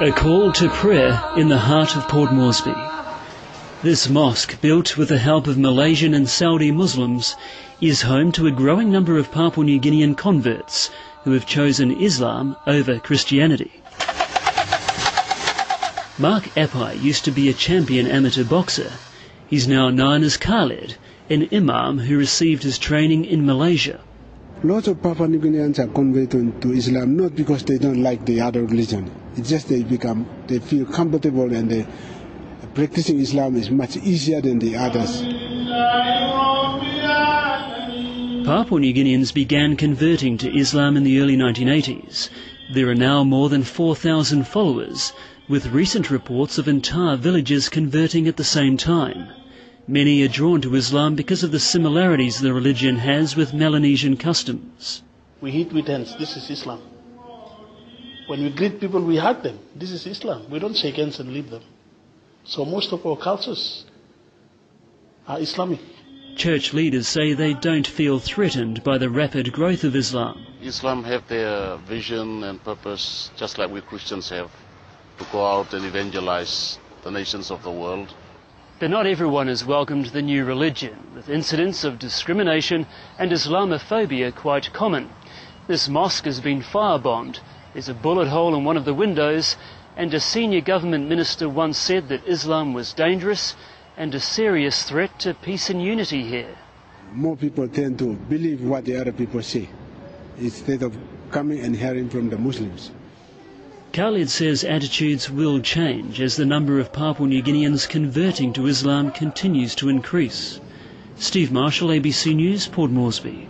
A call to prayer in the heart of Port Moresby. This mosque, built with the help of Malaysian and Saudi Muslims, is home to a growing number of Papua New Guinean converts who have chosen Islam over Christianity. Mark Apai used to be a champion amateur boxer. He's now known as Khaled, an imam who received his training in Malaysia. Lots of Papua New Guineans are converted to Islam not because they don't like the other religion. It's just they become, they feel comfortable and they, practicing Islam is much easier than the others. Papua New Guineans began converting to Islam in the early 1980s. There are now more than 4,000 followers, with recent reports of entire villages converting at the same time. Many are drawn to Islam because of the similarities the religion has with Melanesian customs. We hit with hands. This is Islam. When we greet people, we hug them. This is Islam. We don't shake hands and leave them. So most of our cultures are Islamic. Church leaders say they don't feel threatened by the rapid growth of Islam. Islam have their vision and purpose, just like we Christians have, to go out and evangelize the nations of the world. But not everyone has welcomed the new religion, with incidents of discrimination and Islamophobia quite common. This mosque has been firebombed. There's a bullet hole in one of the windows, and a senior government minister once said that Islam was dangerous and a serious threat to peace and unity here. More people tend to believe what the other people say instead of coming and hearing from the Muslims. Khalid says attitudes will change as the number of Papua New Guineans converting to Islam continues to increase. Steve Marshall, ABC News, Port Moresby.